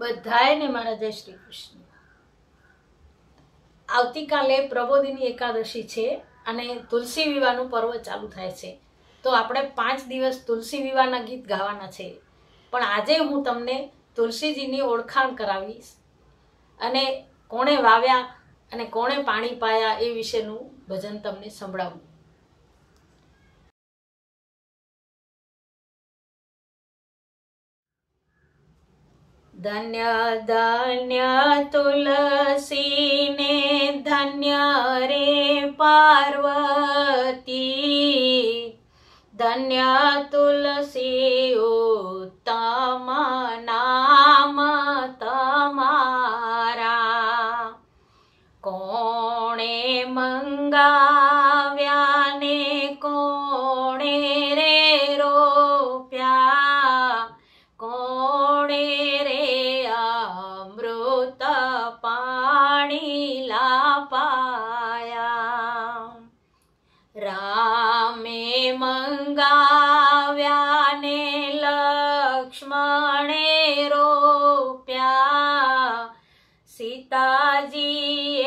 બધાયને મારા જય શ્રી કૃષ્ણ. આવતીકાલે પ્રબોધિની એકાદશી છે અને તુલસી વિવાહનું પર્વ ચાલુ થાય છે. તો આપણે પાંચ દિવસ તુલસી વિવાહના ગીત ગાવાના છે. પણ આજે હું તમને તુલસીજીની ઓળખાણ કરાવીશ. અને કોણે વાવ્યા અને કોણે પાણી પાયા એ વિશેનું ભજન તમને સંભળાવું. ધન્ય ધન્ય તુલસીને ધન્ય રે પાર્વતી. ધન્ય તુલસી ઉત્તમ નામ તમારા. કોણે મંગાવ્યા कामे मंगाव्याने लक्ष्मणे रोप्या. सीताजी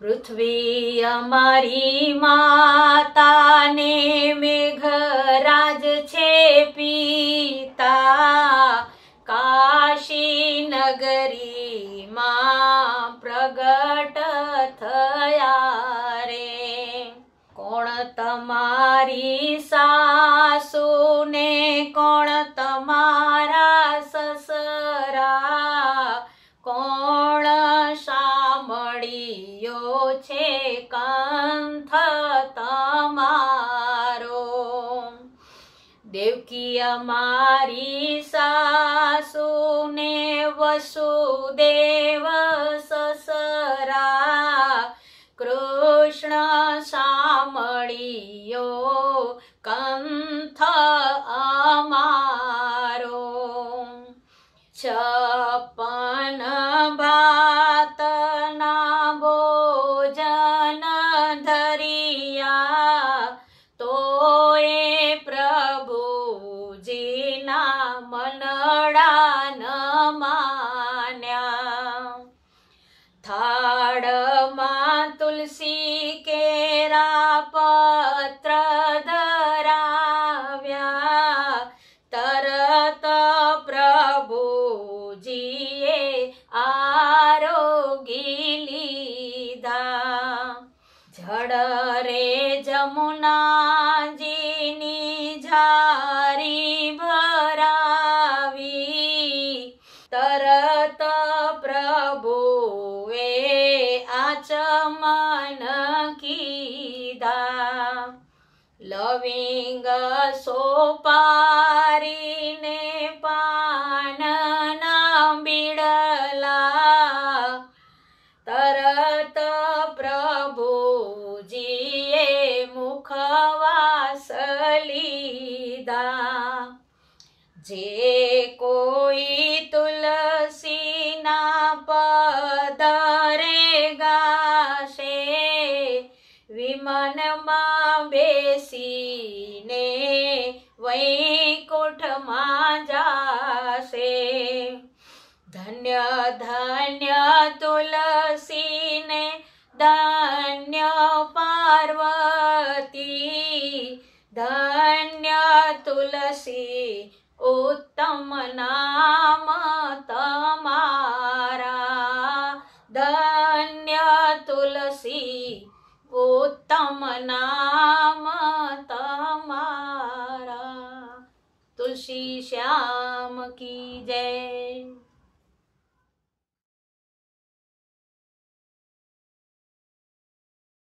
પૃથ્વી અમારી માતાને મેઘરાજ છે પિતા. કાશી નગરીમાં પ્રગટ થયા રે. કોણ તમારી સાસુને, કોણ તમારા સસરા? દેવકી અમારી સાસુને વસુદેવ સસરા કૃષ્ણ સામળિયો કંથ અમારો. છપ્પન તરત પ્રભુજીએ આરોગી લીધા. જળ રે જમુનાજીની ઝારી ભરાવી. તરત લવિંગ સોપારીને પાનના બીડલા. તરત પ્રભુજીએ મુખવાસ લીધા. જે કોઈ તુલસીના પદરે ગાશે વિમાનમાં બેસીને વૈકુંઠમાં જાશે ધન્ય ધન્ય તુલસીને ધન્ય પાર્વતી ધન્ય તુલસી ઉત્તમ નામ તમારા ધન્ય તુલસી ઉત્તમ નામ તમારા તુલસી શ્યામ કી જય.